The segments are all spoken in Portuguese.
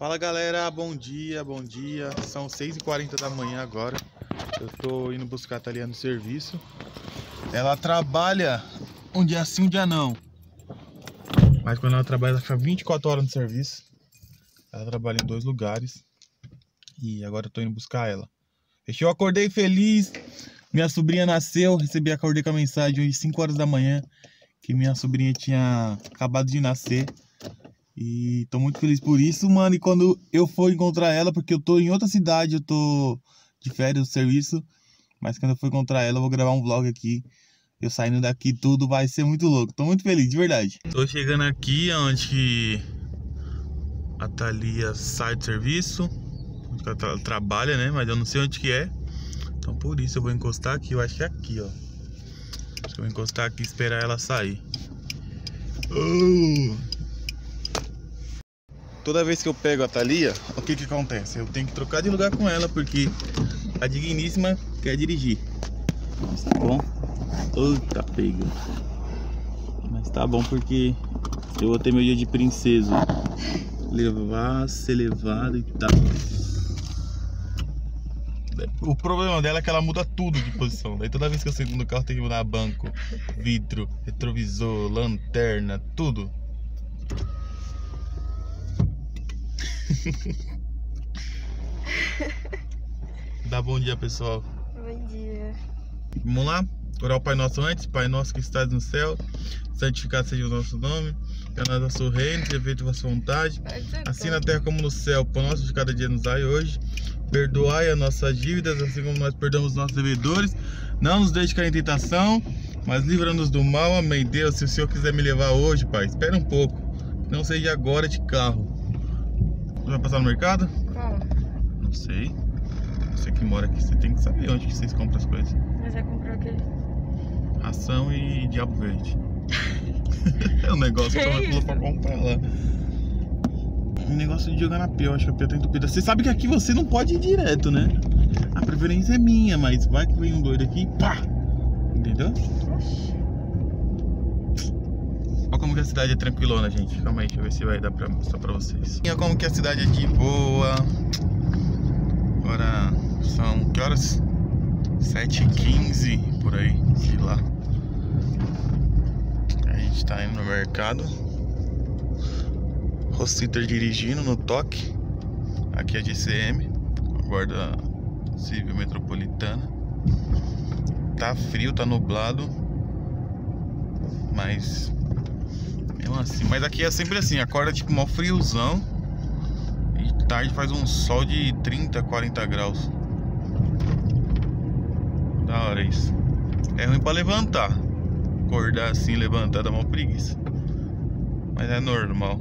Fala galera, bom dia, bom dia. São 6h40 da manhã agora. Eu tô indo buscar a Thalia no serviço. Ela trabalha um dia sim, um dia não. Mas quando ela trabalha, ela fica 24 horas no serviço. Ela trabalha em dois lugares. E agora eu tô indo buscar ela. Eu acordei feliz. Minha sobrinha nasceu. Recebi, acordei com a mensagem hoje 5 horas da manhã. Que minha sobrinha tinha acabado de nascer. E tô muito feliz por isso, mano. E quando eu for encontrar ela, porque eu tô em outra cidade, eu tô de férias do serviço. Mas quando eu for encontrar ela, eu vou gravar um vlog aqui. Eu saindo daqui, tudo vai ser muito louco. Tô muito feliz, de verdade. Tô chegando aqui onde a Thalia sai do serviço. Onde ela trabalha, né? Mas eu não sei onde que é. Então por isso eu vou encostar aqui. Eu acho que é aqui, ó. Acho que eu vou encostar aqui e esperar ela sair. Oh! Toda vez que eu pego a Thalia, o que que acontece? Eu tenho que trocar de lugar com ela porque a digníssima quer dirigir. Mas tá bom? Eita, pega. Mas tá bom porque eu vou ter meu dia de princesa. Levar, ser levado e tal. O problema dela é que ela muda tudo de posição. Daí toda vez que eu sento no carro tem que mudar banco, vidro, retrovisor, lanterna, tudo. Dá bom dia, pessoal. Bom dia. Vamos lá? Orar o Pai Nosso antes. Pai Nosso que estás no céu, santificado seja o nosso nome. Que a nosso reino, seja feita a vossa vontade. Assim na terra como no céu. Por nosso de cada dia nos dai hoje. Perdoai as nossas dívidas, assim como nós perdoamos os nossos devedores. Não nos deixe cair em tentação, mas livra-nos do mal. Amém. Deus, se o Senhor quiser me levar hoje, Pai, espera um pouco. Não seja agora de carro. Vai passar no mercado? Qual? Não sei. Você que mora aqui, você tem que saber onde que vocês compram as coisas. Mas vai comprar o quê? Ração e diabo verde. é um negócio que Que ela falou pra comprar lá. Um negócio de jogar na P, eu acho que a P tá entupida. Você sabe que aqui você não pode ir direto, né? A preferência é minha, mas vai que vem um doido aqui e pá! Entendeu? Oxi. Como que a cidade é tranquilona, gente. Calma aí, deixa eu ver se vai dar pra mostrar pra vocês. Olha como que a cidade é de boa. Agora são que horas? 7h15 por aí, sei lá. A gente tá indo no mercado. Rosita dirigindo no toque. Aqui é de CM, Guarda Civil Metropolitana. Tá frio, tá nublado. Mas mesmo assim, mas aqui é sempre assim, acorda tipo mó friozão e tarde faz um sol de 30, 40 graus. Da hora isso. É ruim pra levantar. Acordar assim, levantar dá uma preguiça. Mas é normal.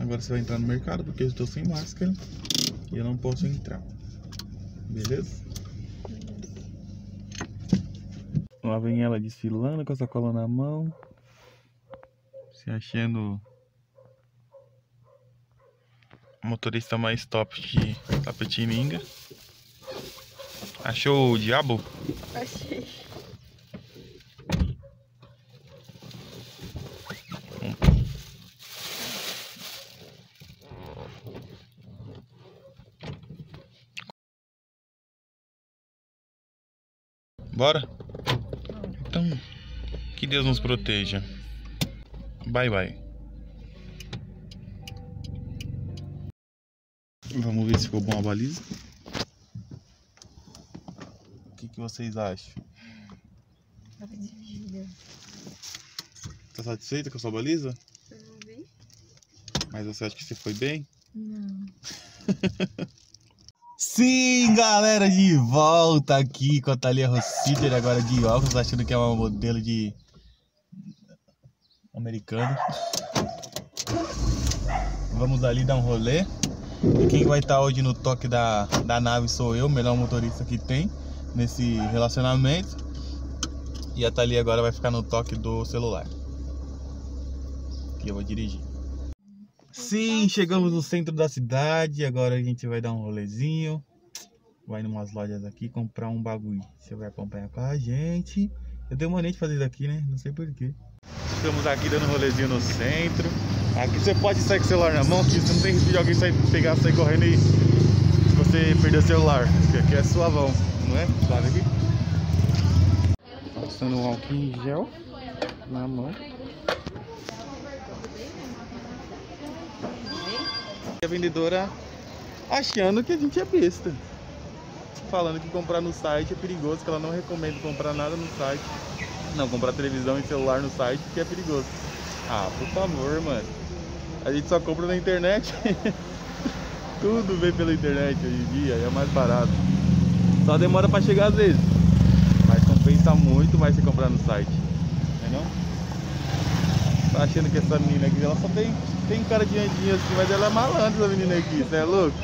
Agora você vai entrar no mercado porque eu estou sem máscara e eu não posso entrar. Beleza? Lá vem ela desfilando com a sacola na mão se achando o motorista mais top de Tapetininga. Achou o diabo? Achei. Bora? Então, que Deus nos proteja. Bye bye. Vamos ver se ficou bom a baliza. O que, que vocês acham? Tava dividida. Tá satisfeita com a sua baliza? Eu vi? Mas você acha que você foi bem? Não. Sim, galera, de volta aqui com a Thalia Rossiter, agora de óculos, achando que é uma modelo de americano. Vamos ali dar um rolê. E quem vai estar hoje no toque da, da nave sou eu, o melhor motorista que tem nesse relacionamento. E a Thalia agora vai ficar no toque do celular. Que eu vou dirigir. Sim, chegamos no centro da cidade. Agora a gente vai dar um rolezinho. Vai em umas lojas aqui comprar um bagulho. Você vai acompanhar com a gente. Eu tenho de fazer isso aqui, né? Não sei porquê. Estamos aqui dando um rolezinho no centro. Aqui você pode sair com o celular na mão, aqui você não tem risco de alguém sair, pegar, sair correndo e você perder o celular. Porque aqui é suavão, não é? Suave aqui. Passando um álcool em gel na mão. A vendedora achando que a gente é besta. Falando que comprar no site é perigoso, que ela não recomenda comprar nada no site. Não, comprar televisão e celular no site porque é perigoso. Ah, por favor, mano. A gente só compra na internet. Tudo vem pela internet hoje em dia, é mais barato. Só demora pra chegar às vezes. Mas compensa muito mais se comprar no site. Não é não? Tá achando que essa menina aqui, ela só tem, tem cara de andinha assim, mas ela é malandra essa menina aqui, você é louco?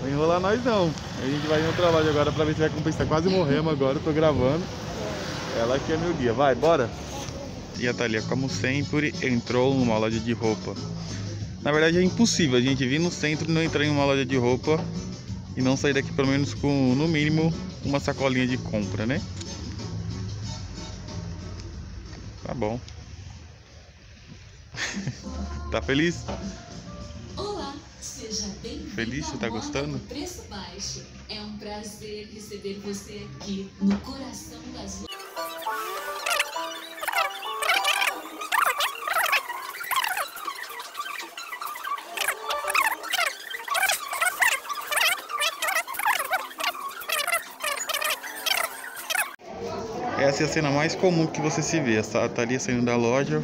Não enrolar nós não. A gente vai no trabalho agora pra ver se vai compensar. Quase morremos agora, tô gravando. Ela aqui é meu guia, vai, bora! E a Thalia, como sempre, entrou numa loja de roupa. Na verdade é impossível a gente vir no centro e não entrar em uma loja de roupa e não sair daqui pelo menos com, no mínimo, uma sacolinha de compra, né? Tá bom. tá feliz? Olá, seja bem-vindo Feliz? Você tá gostando? Preço baixo. É um prazer receber você aqui no coração das Essa é a cena mais comum que você se vê. A Thalia saindo da loja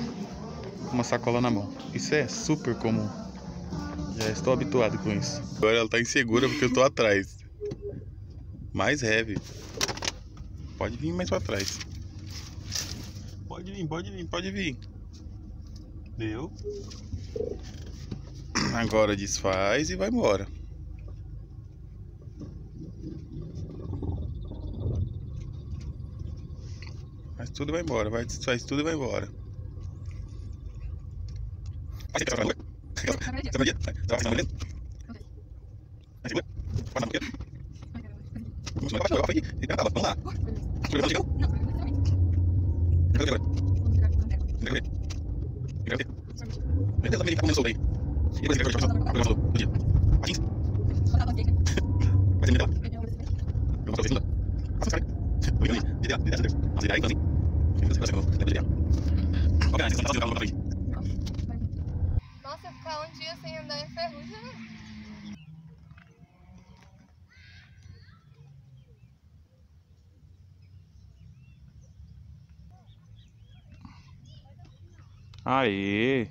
uma sacola na mão. Isso é super comum. Já estou habituado com isso. Agora ela tá insegura porque eu tô atrás. Mais heavy. Pode vir mais pra trás. Pode vir, pode vir, pode vir. Deu. Agora desfaz e vai embora. Faz tudo e vai embora. Vai, faz tudo e vai embora. Nossa, ficar um dia sem andar em ferrugem, né? Aê!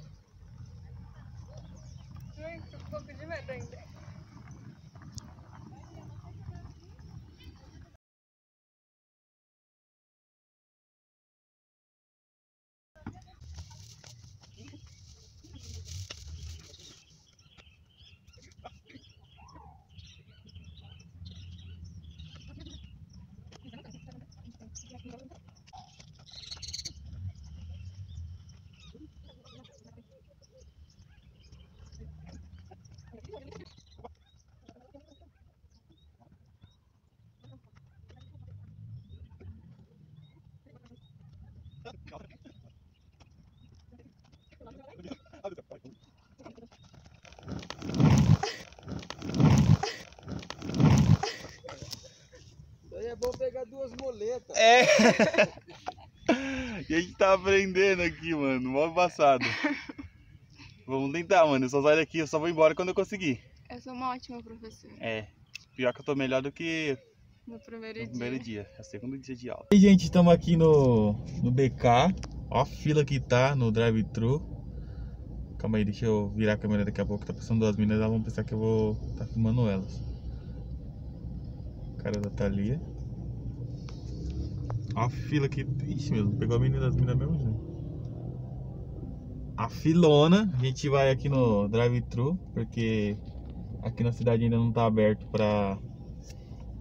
Aí é bom pegar duas moletas. É! e a gente tá aprendendo aqui, mano. Mó passado. Vamos tentar, mano. Eu só saio daqui, eu só vou embora quando eu conseguir. Eu sou uma ótima professora. É. Pior que eu tô melhor do que No primeiro no dia. primeiro dia. É o segundo dia de aula. E gente, estamos aqui no, no BK. Ó a fila que tá no drive-thru. Calma aí, deixa eu virar a câmera daqui a pouco. Tá passando duas meninas, elas vão pensar que eu vou tá filmando elas. Cara da Thalia. Ó a fila que. Ixi, meu, pegou a menina das meninas mesmo, gente. A filona. A gente vai aqui no drive-thru, porque aqui na cidade ainda não tá aberto pra,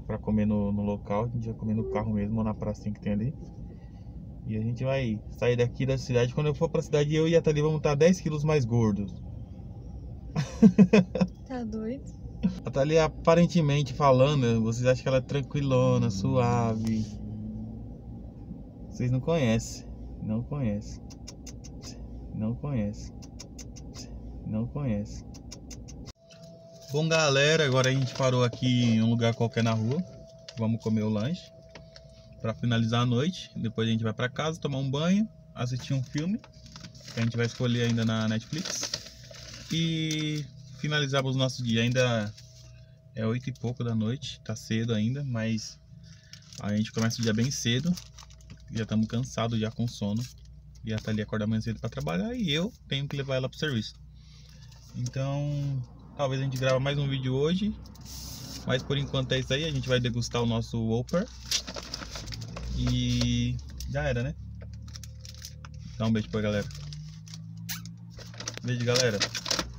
pra comer no, no local. A gente vai comer no carro mesmo, ou na pracinha que tem ali. E a gente vai sair daqui da cidade. Quando eu for pra cidade, eu e a Thalia vamos estar 10 quilos mais gordos. Tá doido? A Thalia, aparentemente falando, vocês acham que ela é tranquilona, suave. Vocês não conhecem. Não conhecem. Não conhecem. Não conhece. Bom, galera, agora a gente parou aqui em um lugar qualquer na rua. Vamos comer o lanche para finalizar a noite. Depois a gente vai para casa, tomar um banho, assistir um filme que a gente vai escolher ainda na Netflix e finalizamos o nosso dia. Ainda é oito e pouco da noite, tá cedo ainda, mas a gente começa o dia bem cedo. Já estamos cansados já com sono. E a Thalia acorda amanhã cedo para trabalhar e eu tenho que levar ela pro serviço. Então, talvez a gente grava mais um vídeo hoje. Mas por enquanto é isso aí, a gente vai degustar o nosso Whopper. E já era, né? Dá um beijo pra galera. Beijo, galera.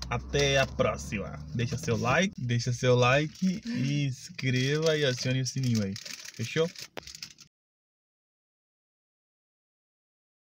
Até a próxima. Deixa seu like, deixa seu like inscreva e acione o sininho aí. Fechou?